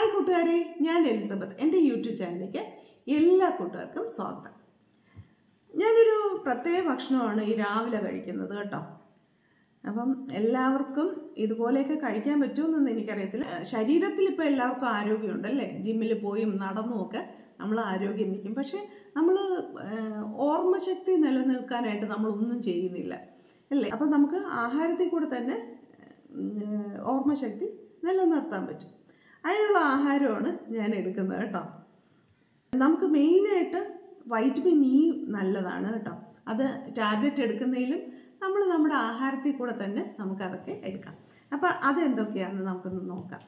Hi കൂട്ടുകാരെ ഞാൻ Elizabeth. എന്റെ യൂട്യൂബ് ചാനലിലേക്ക് എല്ലാ കൂട്ടുകാർക്കും സ്വാഗതം. ഞാനൊരു പ്രത്യേക ഭക്ഷണമാണ് ഈ രാവിലെ കഴിക്കുന്നത് കേട്ടോ. അപ്പം എല്ലാവർക്കും ഇതുപോലെയൊക്കെ കഴിക്കാൻ പറ്റുമെന്നൊന്നും എനിക്കറിയത്തില്ല. ശരീരത്തിൽ ഇപ്പോൾ എല്ലാവർക്കും ആരോഗ്യമുണ്ടല്ലേ ജിമ്മിൽ പോയും നടന്നുമൊക്കെ നമ്മൾ ആരോഗ്യം നിൽക്കും പക്ഷേ നമ്മൾ ഓർമ്മശക്തി നിലനിൽക്കാനായിട്ട് നമ്മളൊന്നും ചെയ്യുന്നില്ല അല്ലേ? അപ്പം നമുക്ക് ആഹാരത്തിൽ കൂടെ തന്നെ ഓർമ്മശക്തി നിലനിർത്താൻ പറ്റും. അതിനുള്ള ആഹാരമാണ് ഞാൻ എടുക്കുന്നത് കേട്ടോ. നമുക്ക് മെയിനായിട്ട് വൈറ്റമിൻ ഇ നല്ലതാണ് കേട്ടോ. അത് ടാബ്ലറ്റ് എടുക്കുന്നതിലും നമ്മൾ നമ്മുടെ ആഹാരത്തിൽ കൂടെ തന്നെ നമുക്കതൊക്കെ എടുക്കാം. അപ്പം അതെന്തൊക്കെയാണെന്ന് നമുക്കൊന്ന് നോക്കാം.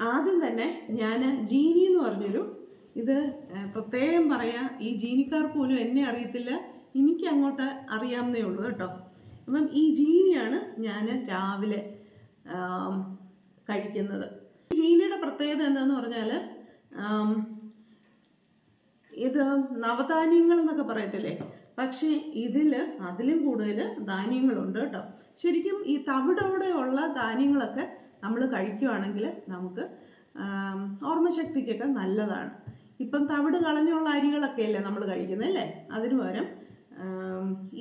ആദ്യം തന്നെ ഞാൻ ജീനി എന്ന് പറഞ്ഞൊരു ഇത് പ്രത്യേകം പറയാം. ഈ ജീനിക്കാർ പോലും എന്നെ അറിയത്തില്ല. എനിക്ക് അങ്ങോട്ട് അറിയാവുന്നേ ഉള്ളൂ കേട്ടോ. അപ്പം ഈ ജീനിയാണ് ഞാൻ രാവിലെ കഴിക്കുന്നത്. ജീനിയുടെ പ്രത്യേകത എന്താന്ന് പറഞ്ഞാൽ ഇത് നവധാന്യങ്ങൾ എന്നൊക്കെ പറയത്തില്ലേ? പക്ഷേ ഇതിൽ അതിലും കൂടുതൽ ധാന്യങ്ങളുണ്ട് കേട്ടോ. ശരിക്കും ഈ തവിടോടെയുള്ള ധാന്യങ്ങളൊക്കെ നമ്മൾ കഴിക്കുവാണെങ്കിൽ നമുക്ക് ഓർമ്മശക്തിക്കൊക്കെ നല്ലതാണ്. ഇപ്പം തവിട് കളഞ്ഞുള്ള അരികളൊക്കെ അല്ലേ നമ്മൾ കഴിക്കുന്നത് അല്ലേ? അതിനു പകരം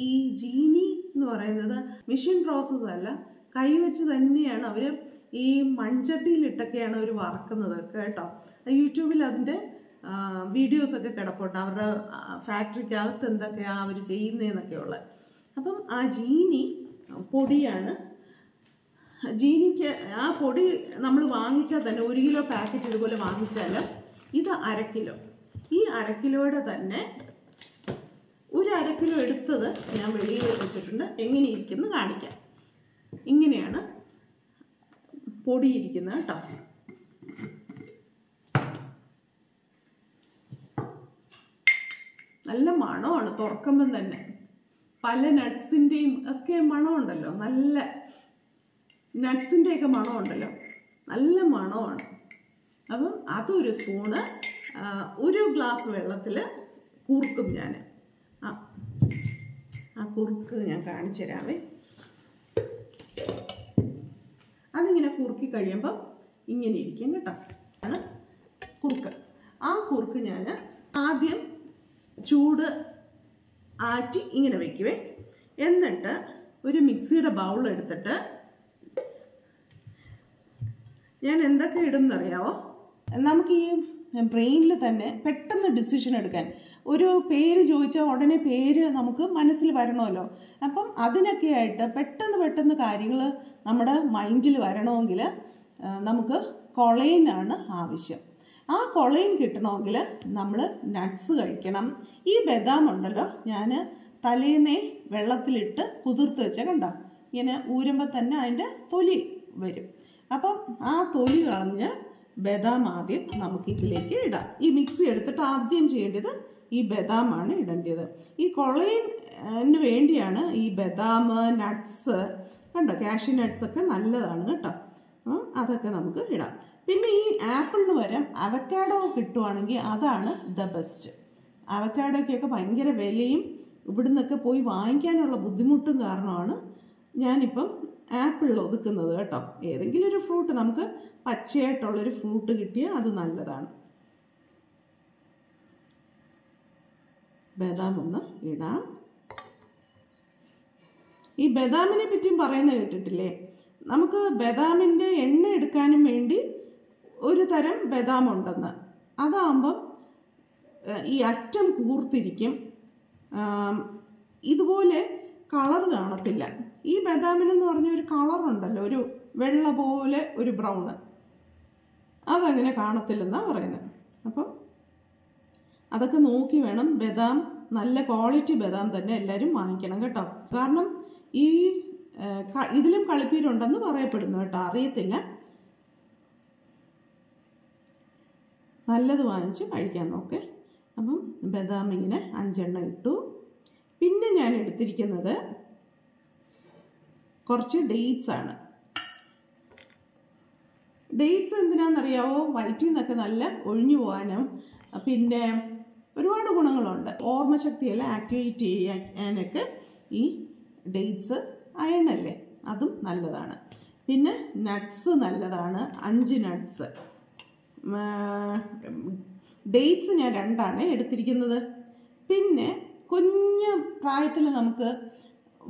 ഈ ജീനി എന്ന് പറയുന്നത് മെഷീൻ പ്രോസസ്സല്ല അല്ല കൈവച്ച് തന്നെയാണ് അവർ ഈ മൺചട്ടിയിലിട്ടൊക്കെയാണ് അവർ വറക്കുന്നത് കേട്ടോ. യൂട്യൂബിൽ അതിന്റെ വീഡിയോസ് ഒക്കെ കിടപ്പുണ്ട്. അവരുടെ ഫാക്ടറിക്കകത്ത് എന്തൊക്കെയാണ് അവർ ചെയ്യുന്നതെന്നൊക്കെയുള്ള അപ്പം ആ ജീനി പൊടിയാണ്. ജീനിക്ക് ആ പൊടി നമ്മൾ വാങ്ങിച്ചാൽ തന്നെ ഒരു കിലോ പാക്കറ്റ് ഇതുപോലെ വാങ്ങിച്ചാൽ ഇത് അര കിലോ. ഈ അര കിലോയുടെ തന്നെ ഒരു അര കിലോ എടുത്തത് ഞാൻ വെളിയിൽ വെച്ചിട്ടുണ്ട്. എങ്ങനെ ഇരിക്കുന്നു കാണിക്കാം. ഇങ്ങനെയാണ് പൊടി ഇരിക്കുന്നത് കേട്ടോ. നല്ല മണമാണ് തുറക്കുമ്പം തന്നെ. പല നട്ട്സിന്റെയും ഒക്കെ മണമുണ്ടല്ലോ. നല്ല നട്ട്സിന്റെയൊക്കെ മണമുണ്ടല്ലോ. നല്ല മണമാണ്. അപ്പം അതൊരു സ്പൂണ് ഒരു ഗ്ലാസ് വെള്ളത്തിൽ കുറുക്കും ഞാൻ ആ ആ കുറുക്ക് ഞാൻ കാണിച്ചു തരാവേ കുറുക്കി കഴിയുമ്പം ഇങ്ങനെ ഇരിക്കും കേട്ടോ. ആണ് കുറുക്ക്. ആ കുറുക്ക് ഞാൻ ആദ്യം ചൂട് ആറ്റി ഇങ്ങനെ വെക്കുവേ. എന്നിട്ട് ഒരു മിക്സിയുടെ ബൗൾ എടുത്തിട്ട് ഞാൻ എന്തൊക്കെ ഇടുന്നറിയാവോ? നമുക്ക് ഈ ബ്രെയിനിൽ തന്നെ പെട്ടെന്ന് ഡിസിഷൻ എടുക്കാൻ. ഒരു പേര് ചോദിച്ചാൽ ഉടനെ പേര് നമുക്ക് മനസ്സിൽ വരണമല്ലോ. അപ്പം അതിനൊക്കെ ആയിട്ട് പെട്ടെന്ന് പെട്ടെന്ന് കാര്യങ്ങൾ നമ്മുടെ മൈൻഡിൽ വരണമെങ്കിൽ നമുക്ക് കൊളൈനാണ് ആവശ്യം. ആ കൊളൈൻ കിട്ടണമെങ്കിൽ നമ്മൾ നട്ട്സ് കഴിക്കണം. ഈ ബദാം ഉണ്ടല്ലോ ഞാൻ തലേന്നേ വെള്ളത്തിലിട്ട് കുതിർത്ത് വെച്ച കണ്ടോ? ഇങ്ങനെ ഊരുമ്പോൾ തന്നെ അതിന്റെ തൊലി വരും. അപ്പം ആ തൊലി കളഞ്ഞ് ബദാം ആദ്യം നമുക്ക് ഇതിലേക്ക് ഇടാം. ഈ മിക്സി എടുത്തിട്ട് ആദ്യം ചെയ്യേണ്ടത് ഈ ബദാമാണ് ഇടേണ്ടത്. ഈ കൊളയിന് വേണ്ടിയാണ് ഈ ബദാം നട്ട്സ് കണ്ടോ? കാഷ്യൂ നട്ട്സ് ഒക്കെ നല്ലതാണ് കേട്ടോ. അതൊക്കെ നമുക്ക് ഇടാം. പിന്നെ ഈ ആപ്പിളിന് പകരം അവക്കാഡോ കിട്ടുവാണെങ്കിൽ അതാണ് ദ ബെസ്റ്റ് അവക്കാഡോയ്ക്കൊക്കെ ഭയങ്കര വിലയും ഇവിടുന്നൊക്കെ പോയി വാങ്ങിക്കാനുള്ള ബുദ്ധിമുട്ടും കാരണമാണ് ഞാനിപ്പം ആപ്പിളിൽ ഒതുക്കുന്നത് കേട്ടോ. ഏതെങ്കിലും ഒരു ഫ്രൂട്ട് നമുക്ക് പച്ചയായിട്ടുള്ളൊരു ഫ്രൂട്ട് കിട്ടിയാൽ അത് നല്ലതാണ്. ബദാം ഒന്ന് ഇടാം. ഈ ബദാമിനെ പറ്റിയും പറയുന്നത് കേട്ടിട്ടില്ലേ? നമുക്ക് ബദാമിന്റെ എണ്ണ എടുക്കാനും വേണ്ടി ഒരു തരം ബദാം ഉണ്ടെന്ന് അതാകുമ്പം ഈ അറ്റം കൂർത്തിരിക്കും. ഇതുപോലെ കളർ കാണത്തില്ല. ഈ ബദാമിനെന്ന് പറഞ്ഞ ഒരു കളർ ഉണ്ടല്ലോ ഒരു വെള്ള പോലെ ഒരു ബ്രൗണ് അതങ്ങനെ കാണത്തില്ലെന്നാണ് പറയുന്നത് അപ്പം അതൊക്കെ നോക്കി വേണം ബദാം നല്ല ക്വാളിറ്റി ബദാം തന്നെ എല്ലാവരും വാങ്ങിക്കണം കേട്ടോ. കാരണം ഈ ഇതിലും കളിപ്പീരുണ്ടെന്ന് പറയപ്പെടുന്നു കേട്ടോ അറിയത്തില്ല. നല്ലത് വാങ്ങിച്ച് കഴിക്കാൻ നോക്കേ അപ്പം ബദാം ഇങ്ങനെ അഞ്ചെണ്ണം ഇട്ടു. പിന്നെ ഞാൻ എടുത്തിരിക്കുന്നത് കുറച്ച് ഡേറ്റ്സ് ആണ് ഡേറ്റ്സ് എന്തിനാണെന്നറിയാവോ വയറ്റിൽ നിന്നൊക്കെ നല്ല ഒഴിഞ്ഞു പോകാനും പിന്നെ ഒരുപാട് ഗുണങ്ങളുണ്ട് ഓർമ്മശക്തിയെല്ലാം ആക്ടിവേറ്റ് ചെയ്യാനൊക്കെ ഈ ഡേറ്റ്സ് അയണല്ലേ അതും നല്ലതാണ് പിന്നെ നട്ട്സ് നല്ലതാണ് അഞ്ച് നട്ട്സ് ഡേറ്റ്സ് ഞാൻ രണ്ടാണ് എടുത്തിരിക്കുന്നത് പിന്നെ കുഞ്ഞ് പ്രായത്തിൽ നമുക്ക്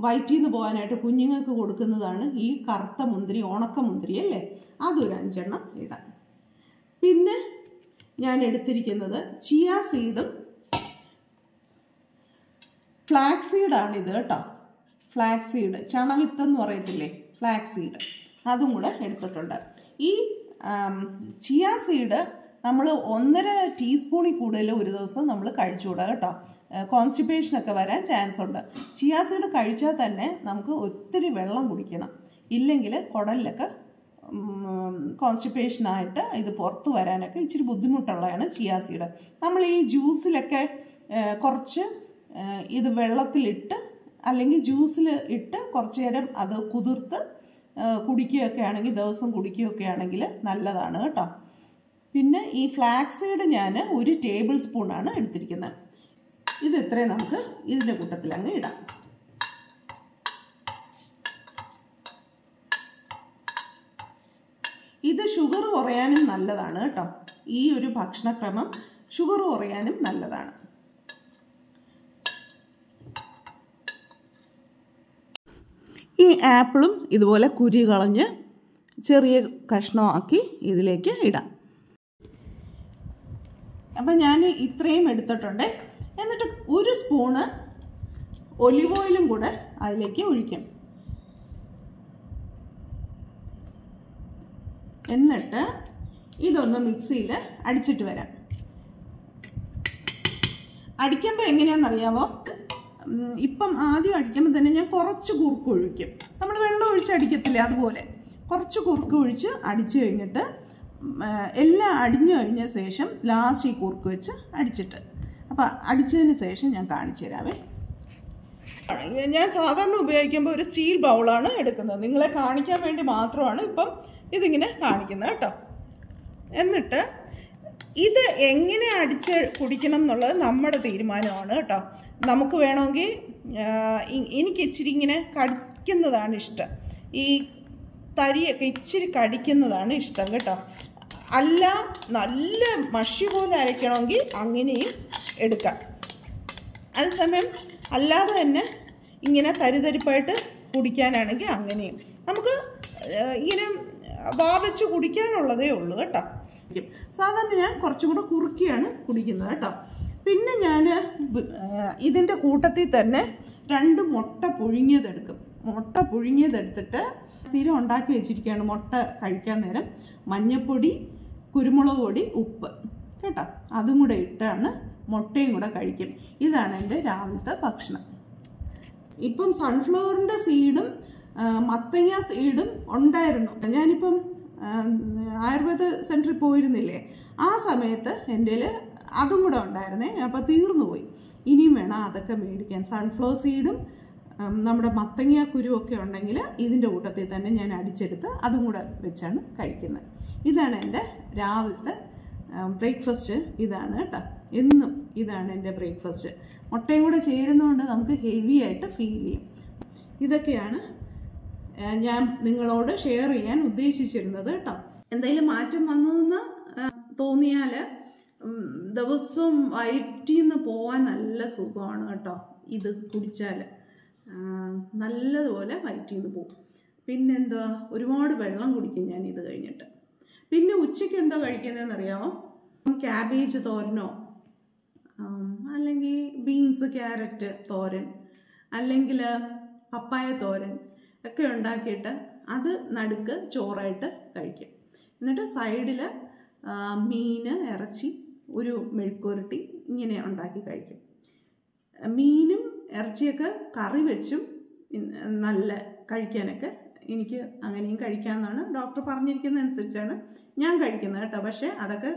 വയറ്റിൽ നിന്ന് പോകാനായിട്ട് കുഞ്ഞുങ്ങൾക്ക് കൊടുക്കുന്നതാണ് ഈ കറുത്ത മുന്തിരി ഉണക്ക മുന്തിരി അല്ലേ? അതൊരു അഞ്ചെണ്ണം ഇടാം പിന്നെ ഞാൻ എടുത്തിരിക്കുന്നത് ചിയ സീഡും ഫ്ലാക്സ് ഇത് കേട്ടോ. ഫ്ലാക്സ് സീഡ് ചണവിത്ത് എന്ന് പറയത്തില്ലേ? ഫ്ലാക്സ് സീഡ് അതും കൂടെ എടുത്തിട്ടുണ്ട്. ഈ ചിയ സീഡ് നമ്മൾ ഒന്നര ടീസ്പൂണിൽ കൂടുതൽ ഒരു ദിവസം നമ്മൾ കഴിച്ചുകൂടുക കേട്ടോ. കോൺസ്റ്റിപ്പേഷനൊക്കെ വരാൻ ചാൻസ് ഉണ്ട്. ചിയാസീഡ് കഴിച്ചാൽ തന്നെ നമുക്ക് ഒത്തിരി വെള്ളം കുടിക്കണം. ഇല്ലെങ്കിൽ കുടലിലൊക്കെ കോൺസ്റ്റിപ്പേഷനായിട്ട് ഇത് പുറത്തു വരാനൊക്കെ ഇച്ചിരി ബുദ്ധിമുട്ടുള്ളതാണ് ചിയാസീഡ് നമ്മൾ ഈ ജ്യൂസിലൊക്കെ കുറച്ച് ഇത് വെള്ളത്തിലിട്ട് അല്ലെങ്കിൽ ജ്യൂസിൽ ഇട്ട് കുറച്ച് നേരം അത് കുതിർത്ത് കുടിക്കുകയൊക്കെ ആണെങ്കിൽ ദിവസം കുടിക്കുകയൊക്കെ ആണെങ്കിൽ നല്ലതാണ് കേട്ടോ. പിന്നെ ഈ ഫ്ലാക്സ് സീഡ് ഞാൻ ഒരു ടേബിൾ സ്പൂണാണ് എടുത്തിരിക്കുന്നത്. ഇത് ഇത്രയും നമുക്ക് ഇതിന്റെ കൂട്ടത്തിൽ അങ്ങ് ഇടാം. ഇത് ഷുഗർ കുറയാനും നല്ലതാണ് കേട്ടോ. ഈ ഒരു ഭക്ഷണക്രമം ഷുഗർ കുറയാനും നല്ലതാണ്. ഈ ആപ്പിളും ഇതുപോലെ കുരി കളഞ്ഞ് ചെറിയ കഷ്ണമാക്കി ഇതിലേക്ക് ഇടാം. അപ്പം ഞാൻ ഇത്രയും എടുത്തിട്ടുണ്ട്. എന്നിട്ട് ഒരു സ്പൂണ് ഒലിവ് ഓയിലും കൂടെ അതിലേക്ക് ഒഴിക്കാം. എന്നിട്ട് ഇതൊന്ന് മിക്സിയിൽ അടിച്ചിട്ട് വരാം. അടിക്കുമ്പോൾ എങ്ങനെയാണെന്നറിയാമോ ഇപ്പം ആദ്യം അടിക്കുമ്പോൾ തന്നെ ഞാൻ കുറച്ച് കുറുക്ക് ഒഴിക്കും. നമ്മൾ വെള്ളം ഒഴിച്ച് അടിക്കത്തില്ലേ അതുപോലെ. കുറച്ച് കുറുക്ക് ഒഴിച്ച് അടിച്ചു കഴിഞ്ഞിട്ട് എല്ലാം അടിഞ്ഞു കഴിഞ്ഞ ശേഷം ലാസ്റ്റ് ഈ കുറുക്ക് വെച്ച് അടിച്ചിട്ട്. അപ്പോൾ അടിച്ചതിന് ശേഷം ഞാൻ കാണിച്ചു തരാവേ. ഞാൻ സാധാരണ ഉപയോഗിക്കുമ്പോൾ ഒരു സ്റ്റീൽ ബൗളാണ് എടുക്കുന്നത്. നിങ്ങളെ കാണിക്കാൻ വേണ്ടി മാത്രമാണ് ഇപ്പം ഇതിങ്ങനെ കാണിക്കുന്നത് കേട്ടോ. എന്നിട്ട് ഇത് എങ്ങനെ അടിച്ച് കുടിക്കണം എന്നുള്ളത് നമ്മുടെ തീരുമാനമാണ് കേട്ടോ. നമുക്ക് വേണമെങ്കിൽ എനിക്ക് ഇച്ചിരി ഇങ്ങനെ കടിക്കുന്നതാണ് ഇഷ്ടം. ഈ തരിയൊക്കെ ഇച്ചിരി കടിക്കുന്നതാണ് ഇഷ്ടം കേട്ടോ. അല്ല നല്ല മഷി പോലെ അരയ്ക്കണമെങ്കിൽ അങ്ങനെയും എടുക്കാം. അതേസമയം അല്ലാതെ തന്നെ ഇങ്ങനെ തരിതരിപ്പായിട്ട് കുടിക്കാനാണെങ്കിൽ അങ്ങനെയും. നമുക്ക് ഇങ്ങനെ വാവച്ച് കുടിക്കാനുള്ളതേ ഉള്ളൂ കേട്ടോ. സാധാരണ ഞാൻ കുറച്ചും കൂടെ കുറുക്കിയാണ് കുടിക്കുന്നത് കേട്ടോ. പിന്നെ ഞാൻ ഇതിന്റെ കൂട്ടത്തിൽ തന്നെ രണ്ട് മുട്ട പുഴുങ്ങിയതെടുക്കും. മുട്ട പുഴുങ്ങിയതെടുത്തിട്ട് സ്ഥിരം ഉണ്ടാക്കി വെച്ചിരിക്കുകയാണ് മുട്ട കഴിക്കാൻ നേരം. മഞ്ഞൾപ്പൊടി കുരുമുളക് പൊടി ഉപ്പ്. കേട്ടോ? അതും കൂടെ ഇട്ടാണ് മുട്ടയും കൂടെ കഴിക്കും. ഇതാണ് എന്റെ രാവിലത്തെ ഭക്ഷണം. ഇപ്പം സൺഫ്ലവറിന്റെ സീഡും മത്തങ്ങ സീഡും ഉണ്ടായിരുന്നു. ഞാനിപ്പം ആയുർവേദ സെന്ററിൽ പോയിരുന്നില്ലേ? ആ സമയത്ത് എന്റെ അതും കൂടെ ഉണ്ടായിരുന്നേ. അപ്പോൾ തീർന്നു പോയി ഇനിയും വേണം അതൊക്കെ മേടിക്കാൻ. സൺഫ്ലവർ സീഡും നമ്മുടെ മത്തങ്ങ കുരുവൊക്കെ ഉണ്ടെങ്കിൽ ഇതിന്റെ കൂട്ടത്തിൽ തന്നെ ഞാൻ അടിച്ചെടുത്ത് അതും കൂടെ വെച്ചാണ് കഴിക്കുന്നത്. ഇതാണ് എന്റെ രാവിലത്തെ ബ്രേക്ക്ഫാസ്റ്റ് ഇതാണ് കേട്ടോ. എന്നും ഇതാണ് എന്റെ ബ്രേക്ക്ഫാസ്റ്റ് മുട്ടയും കൂടെ ചേരുന്നതുകൊണ്ട് നമുക്ക് ഹെവി ആയിട്ട് ഫീൽ ചെയ്യും. ഇതൊക്കെയാണ് ഞാൻ നിങ്ങളോട് ഷെയർ ചെയ്യാൻ ഉദ്ദേശിച്ചിരുന്നത് കേട്ടോ. എന്തെങ്കിലും മാറ്റം വന്നതെന്ന് തോന്നിയാൽ ദിവസവും വയറ്റിൽ നിന്ന് പോകാൻ നല്ല സുഖമാണ് കേട്ടോ. ഇത് കുടിച്ചാൽ. നല്ലതുപോലെ വയറ്റിൽ നിന്ന് പോകും പിന്നെന്താ ഒരുപാട് വെള്ളം കുടിക്കും ഞാൻ ഇത് കഴിഞ്ഞിട്ട്. പിന്നെ ഉച്ചയ്ക്ക് എന്താ കഴിക്കുന്നതെന്ന് അറിയാമോ ക്യാബേജ് തോരനോ അല്ലെങ്കിൽ ബീൻസ് ക്യാരറ്റ് തോരൻ അല്ലെങ്കിൽ പപ്പായ തോരൻ ഒക്കെ ഉണ്ടാക്കിയിട്ട് അത് നടുക്ക് ചോറായിട്ട് കഴിക്കും. എന്നിട്ട് സൈഡിൽ മീൻ ഇറച്ചി ഒരു മെഴുക്കുരട്ടി ഇങ്ങനെ ഉണ്ടാക്കി കഴിക്കും. മീനും ഇറച്ചിയൊക്കെ കറി വെച്ചും നല്ല കഴിക്കാനൊക്കെ എനിക്ക് അങ്ങനെയും കഴിക്കാമെന്നാണ് ഡോക്ടർ പറഞ്ഞിരിക്കുന്നത് അനുസരിച്ചാണ് ഞാൻ കഴിക്കുന്നത് കേട്ടോ. പക്ഷേ അതൊക്കെ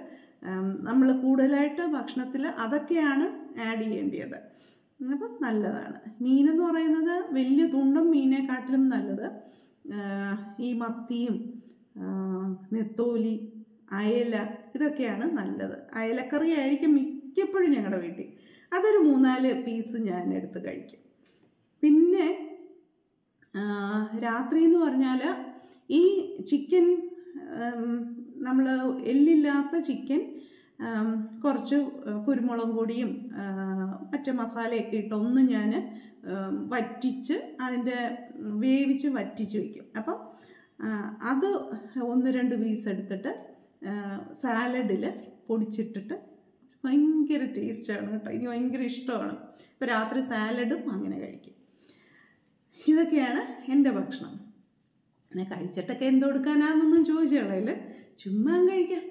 നമ്മൾ കൂടുതലായിട്ട് ഭക്ഷണത്തിൽ അതൊക്കെയാണ് ആഡ് ചെയ്യേണ്ടത്. അപ്പം നല്ലതാണ്. മീനെന്ന് പറയുന്നത് വലിയ തുണ്ടും മീനെക്കാട്ടിലും നല്ലത്. ഈ മത്തിയും നെത്തോലി അയല ഇതൊക്കെയാണ് നല്ലത്. അയലക്കറി ആയിരിക്കും മിക്കപ്പോഴും ഞങ്ങളുടെ വീട്ടിൽ. അതൊരു മൂന്നാൽ പീസ് ഞാൻ എടുത്ത് കഴിക്കും. പിന്നെ രാത്രി എന്ന് പറഞ്ഞാൽ ഈ ചിക്കൻ നമ്മൾ എല്ലില്ലാത്ത ചിക്കൻ കുറച്ച് കുരുമുളക് പൊടിയും മറ്റേ മസാലയൊക്കെ ഇട്ടൊന്ന് ഞാൻ വറ്റിച്ച് അതിന്റെ വേവിച്ച് വറ്റിച്ച് വയ്ക്കും അപ്പം അത് ഒന്ന് രണ്ട് പീസ് എടുത്തിട്ട് സാലഡിൽ പൊടിച്ചിട്ടിട്ട് ഭയങ്കര ടേസ്റ്റാണ് കേട്ടോ. എനിക്ക് ഭയങ്കര ഇഷ്ടമാണ്. ഇപ്പോൾ രാത്രി സാലഡും അങ്ങനെ കഴിക്കും. ഇതൊക്കെയാണ് എന്റെ ഭക്ഷണം. പിന്നെ കഴിച്ചിട്ടൊക്കെ എന്തെടുക്കാനാണെന്നൊന്നും ചോദിച്ചോളയില്ല ചുമ്മാ ചുമ്മാൻ കഴിക്കാം.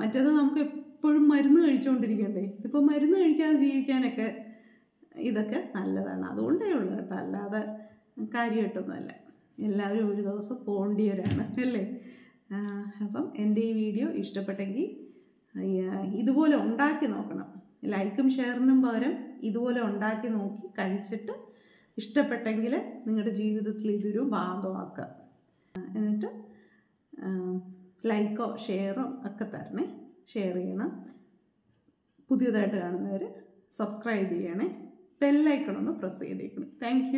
മറ്റത് നമുക്ക് എപ്പോഴും മരുന്ന് കഴിച്ചുകൊണ്ടിരിക്കണ്ടേ ഇതിപ്പോൾ മരുന്ന് കഴിക്കാതെ ജീവിക്കാനൊക്കെ ഇതൊക്കെ നല്ലതാണ്. അതുകൊണ്ടേ ഉള്ളൂ കേട്ടോ. അല്ലാതെ കാര്യമായിട്ടൊന്നുമല്ല. എല്ലാവരും ഒരു ദിവസം പോണ്ടിയവരാണ് അല്ലേ? അപ്പം എന്റെ ഈ വീഡിയോ ഇഷ്ടപ്പെട്ടെങ്കിൽ ഇതുപോലെ ഉണ്ടാക്കി നോക്കണം. ലൈക്കും ഷെയറിനും പകരം ഇതുപോലെ ഉണ്ടാക്കി നോക്കി കഴിച്ചിട്ട് ഇഷ്ടപ്പെട്ടെങ്കിൽ നിങ്ങളുടെ ജീവിതത്തിൽ ഇതൊരു ഭാഗമാക്കുക. എന്നിട്ട് ലൈക്കോ ഷെയറോ ഒക്കെ തരണേ. ഷെയർ ചെയ്യണം. പുതിയതായിട്ട് കാണുന്നവർ സബ്സ്ക്രൈബ് ചെയ്യണേ. ബെല്ലൈക്കണൊന്ന് പ്രസ് ചെയ്തേക്കണം. താങ്ക്